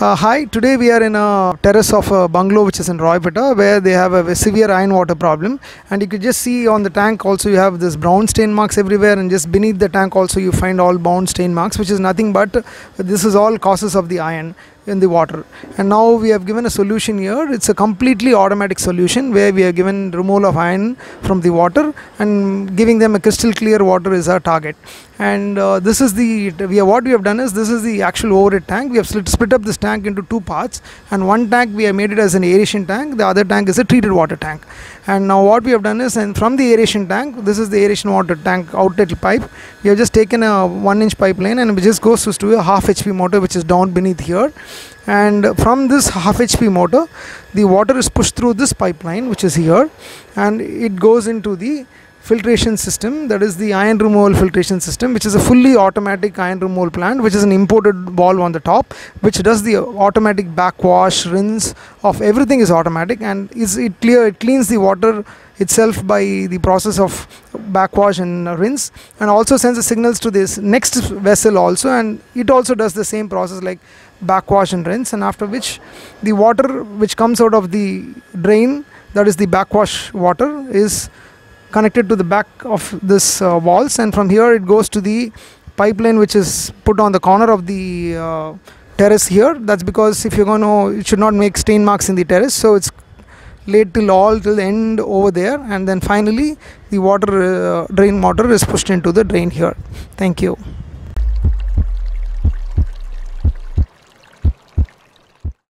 Uh, hi, today we are in a terrace of a bungalow which is in Royapettah where they have a severe iron water problem. And you could just see on the tank also you have this brown stain marks everywhere and just beneath the tank also you find all brown stain marks which is nothing but this is all causes of the iron in the water. And now we have given a solution here. It's a completely automatic solution where we have given removal of iron from the water and giving them a crystal clear water is our target. And uh, this is the we have, what we have done is this is the actual overhead tank. We have split, split up this tank into two parts. And one tank we have made it as an aeration tank. The other tank is a treated water tank. And now what we have done is and from the aeration tank this is the aeration water tank outlet pipe. We have just taken a one inch pipeline and it just goes to a half hp motor which is down beneath here and from this half hp motor the water is pushed through this pipeline which is here. And it goes into the filtration system that is the iron removal filtration system which is a fully automatic iron removal plant which is an imported valve on the top which does the automatic backwash rinse of everything is automatic. And is it clear it cleans the water itself by the process of backwash and rinse and also sends the signals to this next vessel also. And it also does the same process like backwash and rinse and after which the water which comes out of the drain that is the backwash water is connected to the back of this uh, walls and from here it goes to the pipeline which is put on the corner of the uh, terrace here. That's because if you're going to it should not make stain marks in the terrace so it's laid till all till the end over there and then finally the water uh, drain motor is pushed into the drain here. Thank you